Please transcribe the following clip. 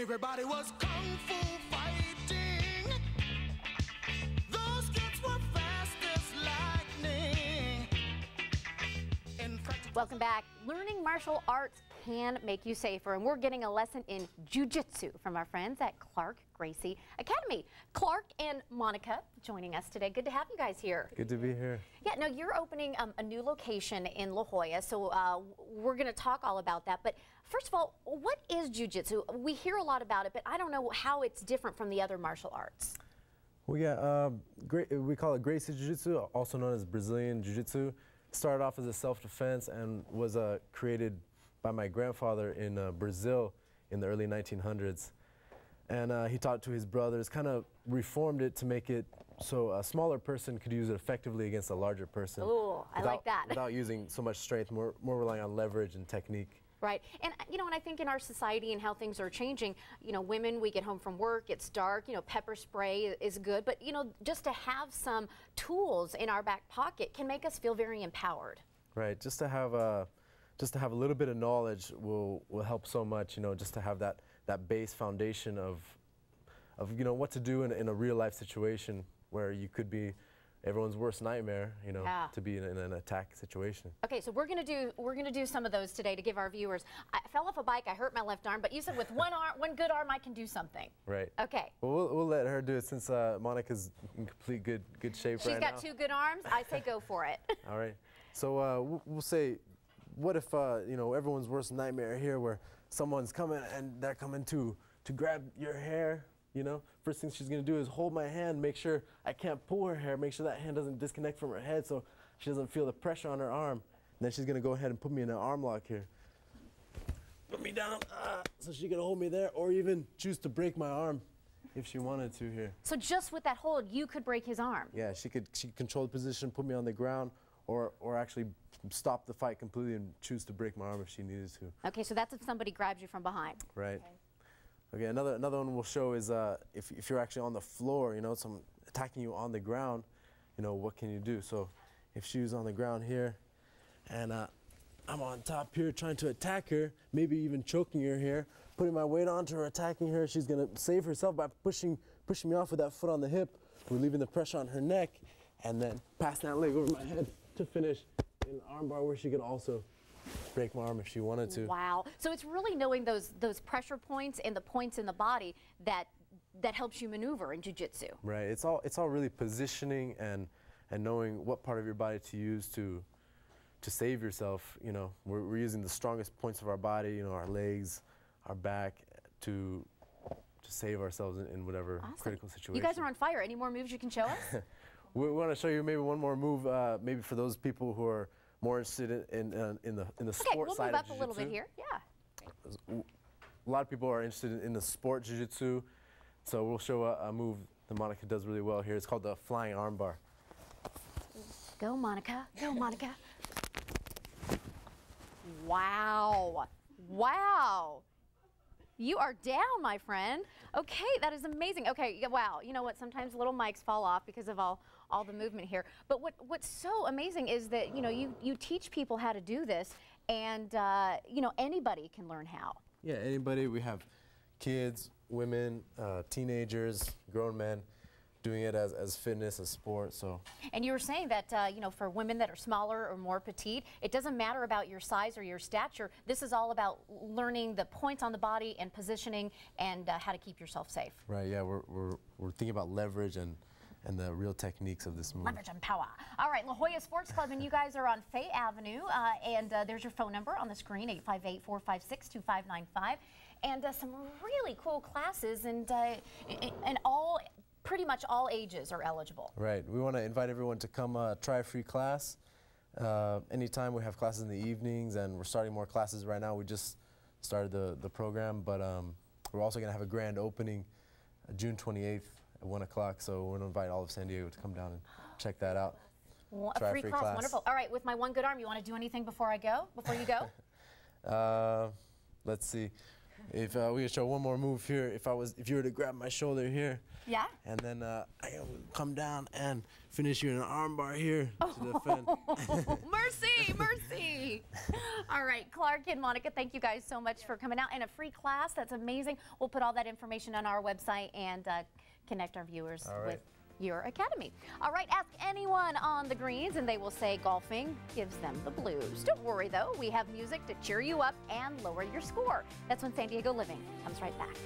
Everybody was kung fu fighting. Those kids were fast as lightning. Welcome back. Learning martial arts can make you safer, and we're getting a lesson in jujitsu from our friends at Clark Gracie Academy. Clark and Monica joining us today. Good to have you guys here. Good to be here. Yeah, now you're opening um, a new location in La Jolla, so uh, we're going to talk all about that. But first of all, what is jujitsu? We hear a lot about it, but I don't know how it's different from the other martial arts. Well, yeah, um, great, we call it Gracie Jiu-Jitsu, also known as Brazilian Jiu-Jitsu. Started off as a self-defense and was uh, created by my grandfather in uh, Brazil in the early 1900s. And uh, he taught it to his brothers, kind of reformed it to make it so a smaller person could use it effectively against a larger person. Ooh, I like that. Without using so much strength, more, more relying on leverage and technique. Right. And, uh, you know, and I think in our society and how things are changing, you know, women, we get home from work, it's dark, you know, pepper spray is good. But, you know, just to have some tools in our back pocket can make us feel very empowered. Right, just to have a, just to have a little bit of knowledge will will help so much. You know, just to have that that base foundation of, of you know what to do in, in a real life situation where you could be everyone's worst nightmare. You know, Yeah. to be in, in an attack situation. Okay, so we're gonna do we're gonna do some of those today to give our viewers. I fell off a bike, I hurt my left arm, but you said with one arm, one good arm, I can do something. Right. Okay. Well, we'll, we'll let her do it since uh, Monica's in complete good good shape She's right got now. two good arms. I say go for it. All right. So uh, we'll, we'll say, what if uh, you know everyone's worst nightmare here, where someone's coming and they're coming to to grab your hair. You know, first thing she's gonna do is hold my hand, make sure I can't pull her hair, make sure that hand doesn't disconnect from her head, so she doesn't feel the pressure on her arm. And then she's gonna go ahead and put me in an arm lock here. Put me down, ah, so she can hold me there, or even choose to break my arm if she wanted to here. so just with that hold, you could break his arm. Yeah, she could she could control the position, put me on the ground, or or actually stop the fight completely and choose to break my arm if she needed to. Okay, so that's if somebody grabs you from behind. Right. Okay. Another another one we'll show is uh, if if you're actually on the floor, you know, someone attacking you on the ground, you know, what can you do? So, if she was on the ground here, and uh, I'm on top here trying to attack her, maybe even choking her here, putting my weight onto her, attacking her. She's gonna save herself by pushing pushing me off with that foot on the hip, relieving the pressure on her neck, and then passing that leg over my head to finish in an armbar where she could also break my arm if she wanted to. Wow. So it's really knowing those those pressure points and the points in the body that that helps you maneuver in jujitsu. Right. It's all it's all really positioning and and knowing what part of your body to use to to save yourself. You know, we're, we're using the strongest points of our body. You know, our legs, our back, to to save ourselves in, in whatever Awesome. critical situation. You guys are on fire. Any more moves you can show us? We want to show you maybe one more move, uh, maybe for those people who are more interested in in, uh, in the in the okay, sport we'll side move up of a little bit here. Yeah. a lot of people are interested in, in the sport jiu-jitsu, so we'll show a, a move that Monica does really well here. It's called the flying armbar. Go, Monica. Go, Monica. Wow. Wow. You are down, my friend. Okay, that is amazing. Okay, wow. You know what? Sometimes little mics fall off because of all, all the movement here. But what, what's so amazing is that, you know, you, you teach people how to do this and, uh, you know, anybody can learn how. Yeah, anybody. We have kids, women, uh, teenagers, grown men doing it as, as fitness, as sport. So And you were saying that, uh, you know, for women that are smaller or more petite, it doesn't matter about your size or your stature. This is all about learning the points on the body and positioning and uh, how to keep yourself safe. right, yeah, we're, we're, we're thinking about leverage and and the real techniques of this move. Leverage and power. All right, La Jolla Sports Club, and you guys are on Fay Avenue. Uh, and uh, there's your phone number on the screen 858 456 2595. And uh, some really cool classes, and, uh, and all, pretty much all ages are eligible. Right. We want to invite everyone to come uh, try a free class. Uh, anytime we have classes in the evenings, and we're starting more classes right now. We just started the, the program, but um, we're also going to have a grand opening uh, June 28th at 1 o'clock. So we're going to invite all of San Diego to come down and check that out. Well, a free, free class. class. wonderful. All right, with my one good arm, you want to do anything before I go? Before you go? Uh, let's see. If uh, we could show one more move here, if I was, if you were to grab my shoulder here, Yeah. and then uh, I would come down and finish you in an armbar here to defend. Oh, mercy, mercy. All right, Clark and Monica, thank you guys so much for coming out and a free class. That's amazing. We'll put all that information on our website and uh, connect our viewers All with your academy. All right, ask anyone on the greens and they will say golfing gives them the blues. Don't worry though, we have music to cheer you up and lower your score. That's when San Diego Living comes right back.